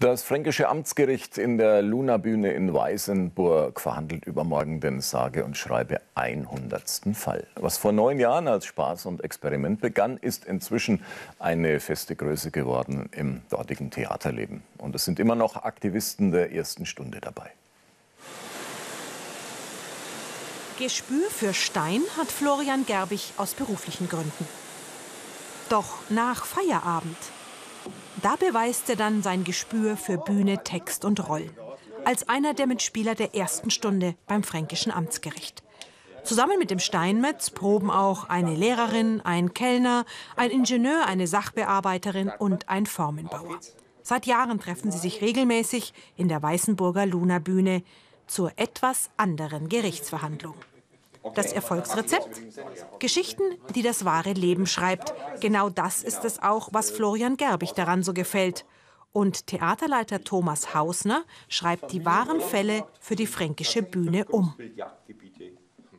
Das fränkische Amtsgericht in der Luna-Bühne in Weißenburg verhandelt übermorgen den sage und schreibe 100. Fall. Was vor neun Jahren als Spaß und Experiment begann, ist inzwischen eine feste Größe geworden im dortigen Theaterleben. Und es sind immer noch Aktivisten der ersten Stunde dabei. Gespür für Stein hat Florian Gerbig aus beruflichen Gründen. Doch nach Feierabend da beweist er dann sein Gespür für Bühne, Text und Rollen. Als einer der Mitspieler der ersten Stunde beim Fränkischen Amtsgericht. Zusammen mit dem Steinmetz proben auch eine Lehrerin, ein Kellner, ein Ingenieur, eine Sachbearbeiterin und ein Formenbauer. Seit Jahren treffen sie sich regelmäßig in der Weißenburger Luna Bühne zur etwas anderen Gerichtsverhandlung. Das Erfolgsrezept? Geschichten, die das wahre Leben schreibt. Genau das ist es auch, was Florian Gerbig daran so gefällt. Und Theaterleiter Thomas Hausner schreibt die wahren Fälle für die fränkische Bühne um.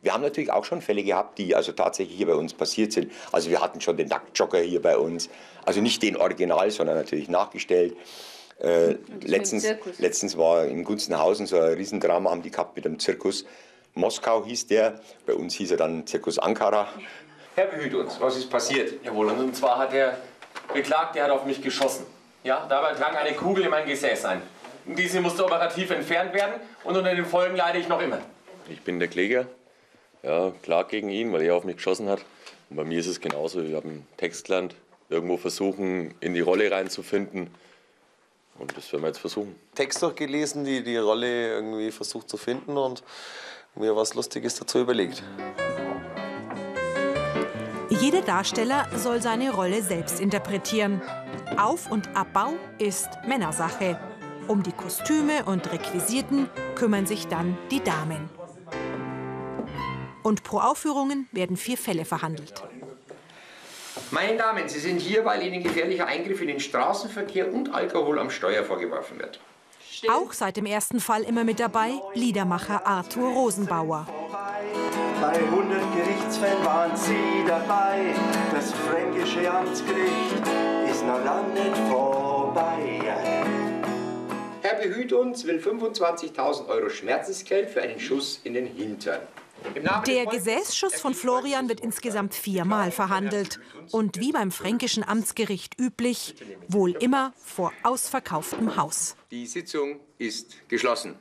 Wir haben natürlich auch schon Fälle gehabt, die also tatsächlich hier bei uns passiert sind. Also wir hatten schon den Nacktjogger hier bei uns. Also nicht den Original, sondern natürlich nachgestellt. Äh, letztens, letztens war in Gunzenhausen so ein Riesendrama, haben die gehabt mit dem Zirkus. Moskau hieß der, bei uns hieß er dann Zirkus Ankara. Herr behüte uns, was ist passiert? Jawohl, und zwar hat der Beklagte hat auf mich geschossen. Ja, dabei drang eine Kugel in mein Gesäß ein. Diese musste operativ entfernt werden und unter den Folgen leide ich noch immer. Ich bin der Kläger. Ja, klar gegen ihn, weil er auf mich geschossen hat. Und bei mir ist es genauso. Ich habe einen Text gelernt, irgendwo versuchen, in die Rolle reinzufinden. Und das werden wir jetzt versuchen. Text durchgelesen, die die Rolle irgendwie versucht zu finden und mir was Lustiges dazu überlegt. Jeder Darsteller soll seine Rolle selbst interpretieren. Auf- und Abbau ist Männersache. Um die Kostüme und Requisiten kümmern sich dann die Damen. Und pro Aufführungen werden vier Fälle verhandelt. Meine Damen, Sie sind hier, weil Ihnen gefährlicher Eingriff in den Straßenverkehr und Alkohol am Steuer vorgeworfen wird. Auch seit dem ersten Fall immer mit dabei Liedermacher Arthur Rosenbauer. Bei 100 Gerichtsfällen waren Sie dabei. Das fränkische Amtsgericht ist noch lange nicht vorbei. Herr Behüt uns will 25.000 Euro Schmerzensgeld für einen Schuss in den Hintern. Der Gesäßschuss von Florian wird insgesamt viermal verhandelt. Und wie beim fränkischen Amtsgericht üblich, wohl immer vor ausverkauftem Haus. Die Sitzung ist geschlossen.